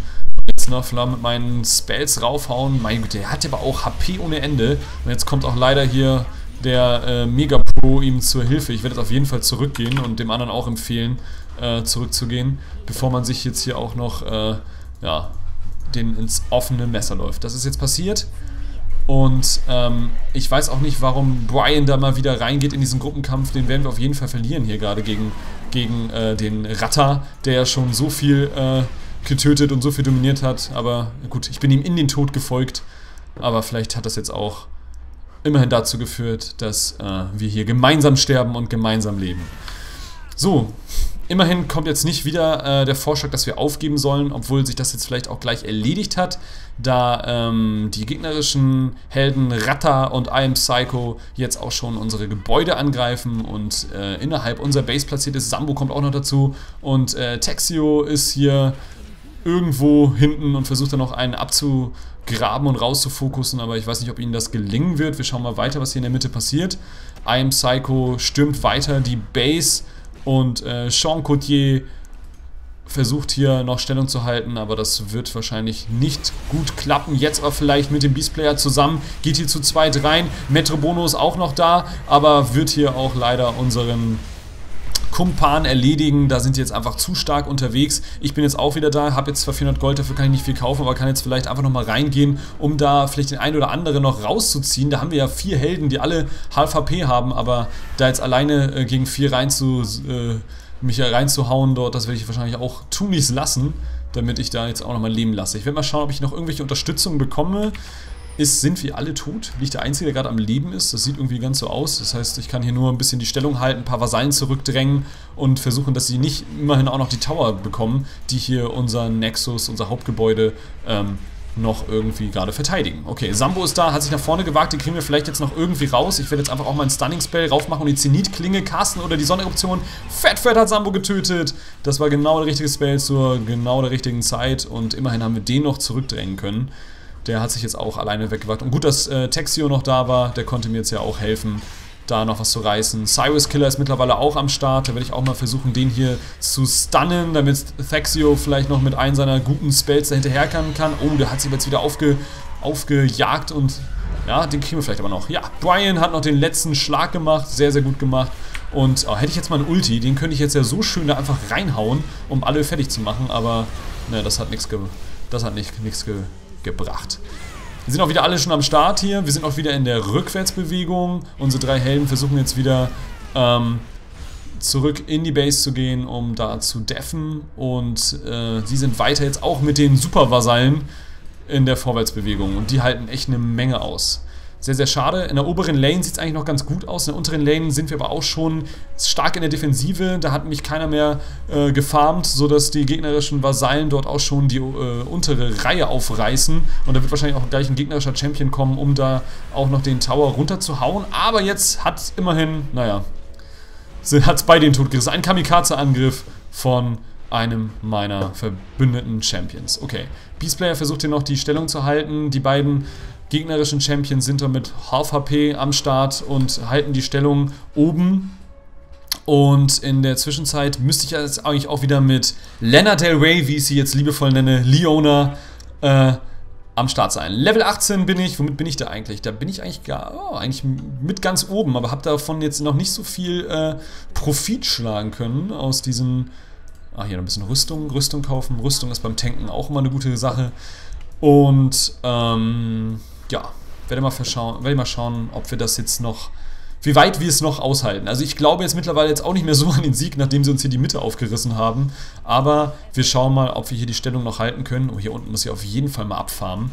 Jetzt noch vielleicht mit meinen Spells raufhauen. Mein Gott, der hat aber auch HP ohne Ende. Und jetzt kommt auch leider hier der äh, Mega Pro ihm zur Hilfe. Ich werde jetzt auf jeden Fall zurückgehen und dem anderen auch empfehlen, äh, zurückzugehen, bevor man sich jetzt hier auch noch äh, ja, den ins offene Messer läuft. Das ist jetzt passiert. Und ähm, ich weiß auch nicht, warum Brian da mal wieder reingeht in diesen Gruppenkampf. Den werden wir auf jeden Fall verlieren hier gerade gegen, gegen äh, den Ratter, der ja schon so viel äh, getötet und so viel dominiert hat. Aber gut, ich bin ihm in den Tod gefolgt. Aber vielleicht hat das jetzt auch immerhin dazu geführt, dass äh, wir hier gemeinsam sterben und gemeinsam leben. So, immerhin kommt jetzt nicht wieder äh, der Vorschlag, dass wir aufgeben sollen, obwohl sich das jetzt vielleicht auch gleich erledigt hat, da ähm, die gegnerischen Helden Ratta und I Am Psycho jetzt auch schon unsere Gebäude angreifen und äh, innerhalb unserer Base platziert ist. Sambo kommt auch noch dazu und äh, Texio ist hier irgendwo hinten und versucht dann noch einen abzugraben und rauszufokussen, aber ich weiß nicht, ob ihnen das gelingen wird. Wir schauen mal weiter, was hier in der Mitte passiert. I Am Psycho stürmt weiter die Base und äh, Sean Coutier versucht hier noch Stellung zu halten, aber das wird wahrscheinlich nicht gut klappen. Jetzt aber vielleicht mit dem Beast-Player zusammen, geht hier zu zweit rein. Metrobono ist auch noch da, aber wird hier auch leider unseren Kumpan erledigen. Da sind die jetzt einfach zu stark unterwegs. Ich bin jetzt auch wieder da, habe jetzt zwar 400 Gold, dafür kann ich nicht viel kaufen, aber kann jetzt vielleicht einfach nochmal reingehen, um da vielleicht den einen oder anderen noch rauszuziehen. Da haben wir ja vier Helden, die alle half HP haben, aber da jetzt alleine äh, gegen vier rein zu, äh, mich reinzuhauen dort, das werde ich wahrscheinlich auch tunlichst lassen, damit ich da jetzt auch nochmal leben lasse. Ich werde mal schauen, ob ich noch irgendwelche Unterstützung bekomme ist, sind wir alle tot. Bin ich der Einzige, der gerade am Leben ist. Das sieht irgendwie ganz so aus. Das heißt, ich kann hier nur ein bisschen die Stellung halten, ein paar Vasallen zurückdrängen und versuchen, dass sie nicht immerhin auch noch die Tower bekommen, die hier unser Nexus, unser Hauptgebäude ähm, noch irgendwie gerade verteidigen. Okay, Sambo ist da, hat sich nach vorne gewagt, den kriegen wir vielleicht jetzt noch irgendwie raus. Ich werde jetzt einfach auch mal ein Stunning-Spell raufmachen und die Zenit-Klinge casten oder die Sondereruption. Fettfett hat Sambo getötet. Das war genau der richtige Spell zur genau der richtigen Zeit und immerhin haben wir den noch zurückdrängen können. Der hat sich jetzt auch alleine weggewagt. Und gut, dass äh, Texio noch da war, der konnte mir jetzt ja auch helfen, da noch was zu reißen. Cyrus Killer ist mittlerweile auch am Start. Da werde ich auch mal versuchen, den hier zu stunnen, damit Thexio vielleicht noch mit einem seiner guten Spells dahinterherkommen kann. Oh, der hat sich jetzt wieder aufge, aufgejagt und ja, den kriegen wir vielleicht aber noch. Ja, Brian hat noch den letzten Schlag gemacht. Sehr, sehr gut gemacht. Und oh, hätte ich jetzt mal einen Ulti, den könnte ich jetzt ja so schön da einfach reinhauen, um alle fertig zu machen. Aber ne, das hat nichts ge das hat nicht, nichts ge gebracht. Wir sind auch wieder alle schon am Start hier. Wir sind auch wieder in der Rückwärtsbewegung. Unsere drei Helden versuchen jetzt wieder ähm, zurück in die Base zu gehen, um da zu deffen. Und äh, sie sind weiter jetzt auch mit den Supervasallen in der Vorwärtsbewegung. Und die halten echt eine Menge aus. Sehr, sehr schade. In der oberen Lane sieht es eigentlich noch ganz gut aus. In der unteren Lane sind wir aber auch schon stark in der Defensive. Da hat mich keiner mehr äh, gefarmt, sodass die gegnerischen Vasallen dort auch schon die äh, untere Reihe aufreißen. Und da wird wahrscheinlich auch gleich ein gegnerischer Champion kommen, um da auch noch den Tower runterzuhauen. Aber jetzt hat immerhin, naja, hat es bei den tot gerissen. Ein Kamikaze-Angriff von einem meiner verbündeten Champions. Okay, Beastplayer versucht hier noch die Stellung zu halten. Die beiden gegnerischen Champions sind da mit Half HP am Start und halten die Stellung oben. Und in der Zwischenzeit müsste ich jetzt eigentlich auch wieder mit Lena Del Rey, wie ich sie jetzt liebevoll nenne, Leona, äh, am Start sein. Level 18 bin ich. Womit bin ich da eigentlich? Da bin ich eigentlich gar, oh, eigentlich mit ganz oben, aber habe davon jetzt noch nicht so viel äh, Profit schlagen können aus diesen. Ah, hier noch ein bisschen Rüstung, Rüstung kaufen. Rüstung ist beim Tanken auch immer eine gute Sache. Und ähm, ja, werde mal, werde mal schauen, ob wir das jetzt noch, wie weit wir es noch aushalten. Also ich glaube jetzt mittlerweile jetzt auch nicht mehr so an den Sieg, nachdem sie uns hier die Mitte aufgerissen haben. Aber wir schauen mal, ob wir hier die Stellung noch halten können. Oh, hier unten muss ich auf jeden Fall mal abfarmen.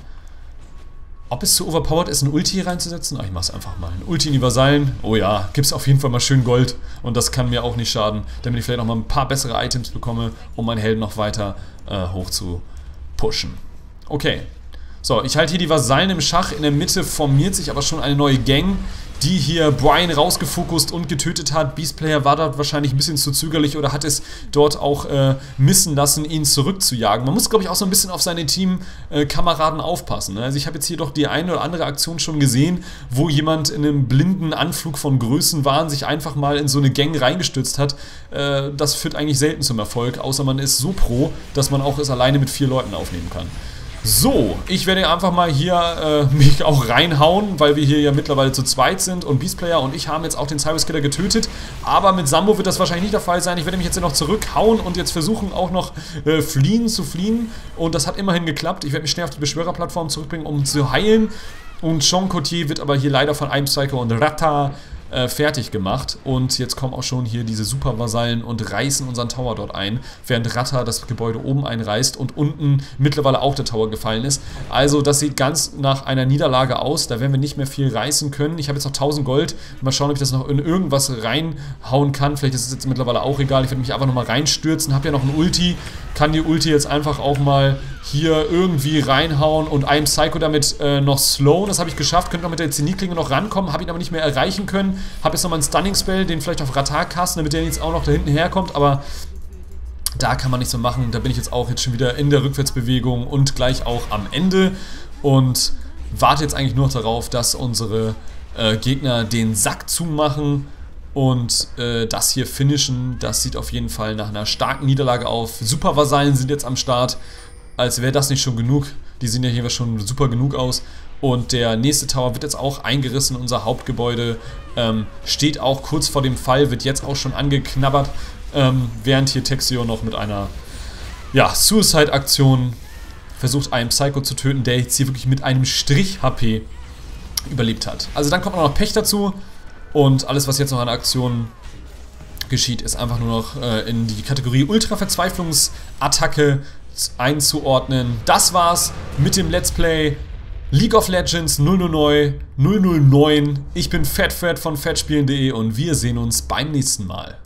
Ob es zu overpowered ist, ein Ulti hier reinzusetzen? Ah, ich mach's einfach mal. Ein Ulti in die Vasallen. Oh ja, gibt's auf jeden Fall mal schön Gold. Und das kann mir auch nicht schaden, damit ich vielleicht noch mal ein paar bessere Items bekomme, um meinen Helden noch weiter äh, hoch zu pushen. Okay, so, ich halte hier die Vasallen im Schach. In der Mitte formiert sich aber schon eine neue Gang, die hier Brian rausgefokust und getötet hat. Beastplayer war dort wahrscheinlich ein bisschen zu zögerlich oder hat es dort auch äh, missen lassen, ihn zurückzujagen. Man muss, glaube ich, auch so ein bisschen auf seine Teamkameraden äh, aufpassen. Ne? Also ich habe jetzt hier doch die eine oder andere Aktion schon gesehen, wo jemand in einem blinden Anflug von Größenwahn sich einfach mal in so eine Gang reingestürzt hat. Äh, das führt eigentlich selten zum Erfolg, außer man ist so pro, dass man auch es alleine mit vier Leuten aufnehmen kann. So, ich werde einfach mal hier äh, mich auch reinhauen, weil wir hier ja mittlerweile zu zweit sind und Beastplayer und ich haben jetzt auch den Cyrus Killer getötet. Aber mit Sambo wird das wahrscheinlich nicht der Fall sein. Ich werde mich jetzt hier noch zurückhauen und jetzt versuchen auch noch äh, fliehen zu fliehen. Und das hat immerhin geklappt. Ich werde mich schnell auf die Beschwörerplattform zurückbringen, um zu heilen. Und Jean Cotier wird aber hier leider von einem Psycho und Rata äh, fertig gemacht. Und jetzt kommen auch schon hier diese Supervasallen und reißen unseren Tower dort ein, während Ratta das Gebäude oben einreißt und unten mittlerweile auch der Tower gefallen ist. Also das sieht ganz nach einer Niederlage aus. Da werden wir nicht mehr viel reißen können. Ich habe jetzt noch 1000 Gold. Mal schauen, ob ich das noch in irgendwas reinhauen kann. Vielleicht ist es jetzt mittlerweile auch egal. Ich werde mich einfach nochmal reinstürzen. Habe ja noch ein Ulti. Kann die Ulti jetzt einfach auch mal hier irgendwie reinhauen und einem Psycho damit äh, noch slowen. Das habe ich geschafft. Könnte noch mit der Zenit-Klinge noch rankommen. Habe ihn aber nicht mehr erreichen können. Habe jetzt nochmal einen Stunning-Spell, den vielleicht auf Ratar casten, damit der jetzt auch noch da hinten herkommt. Aber da kann man nicht so machen. Da bin ich jetzt auch jetzt schon wieder in der Rückwärtsbewegung und gleich auch am Ende. Und warte jetzt eigentlich nur noch darauf, dass unsere äh, Gegner den Sack zumachen Und äh, das hier finishen, das sieht auf jeden Fall nach einer starken Niederlage auf. Supervasallen sind jetzt am Start. Als wäre das nicht schon genug. Die sehen ja hier schon super genug aus. Und der nächste Tower wird jetzt auch eingerissen. Unser Hauptgebäude ähm, steht auch kurz vor dem Fall, wird jetzt auch schon angeknabbert. Ähm, während hier Texio noch mit einer ja, Suicide-Aktion versucht, einen Psycho zu töten, der jetzt hier wirklich mit einem Strich HP überlebt hat. Also dann kommt noch Pech dazu. Und alles, was jetzt noch an Aktionen geschieht, ist einfach nur noch äh, in die Kategorie Ultra-Verzweiflungsattacke einzuordnen. Das war's mit dem Let's Play League of Legends 009. 009. Ich bin FatFred von fatspielen.de und wir sehen uns beim nächsten Mal.